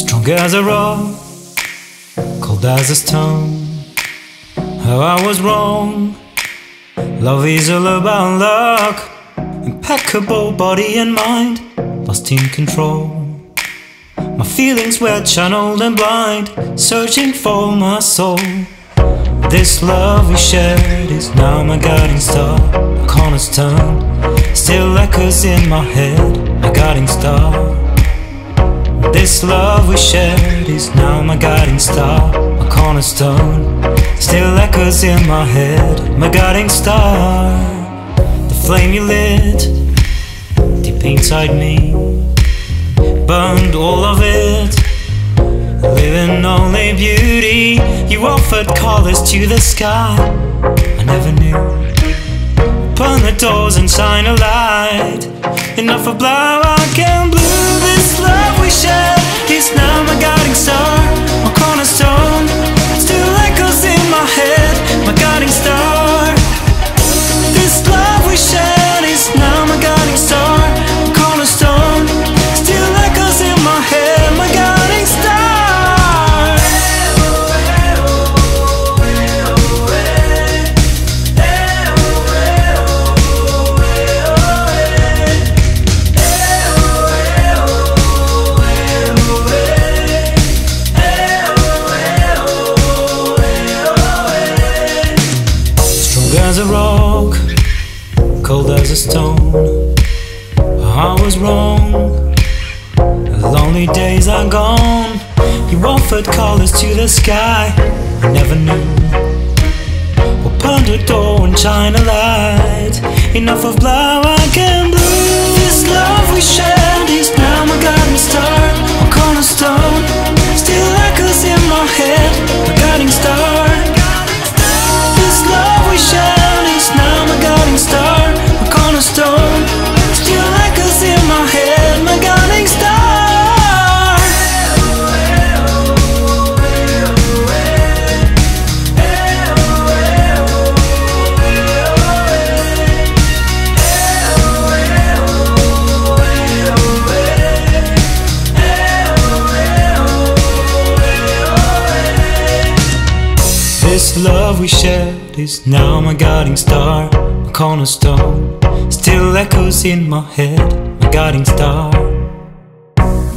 Strong as a rock, cold as a stone. How I was wrong. Love is all about luck. Impeccable body and mind, lost in control. My feelings were channeled and blind, searching for my soul. This love we shared is now my guiding star, a cornerstone. Still echoes in my head, my guiding star. This love we shared is now my guiding star, a cornerstone. Still echoes in my head, my guiding star. The flame you lit deep inside me, burned all of it. Living only beauty, you offered colors to the sky. I never knew. Open the doors and shine a light. Enough of and blue. A rock, cold as a stone. I was wrong. Lonely days are gone. You offered colors to the sky. I never knew. Open the door and shine a light. Enough of black and blue. This love we shared This love we shared is now my guiding star, my cornerstone. Still echoes in my head, my guiding star.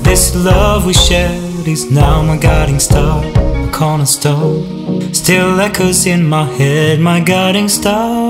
This love we shared is now my guiding star, my cornerstone. Still echoes in my head, my guiding star.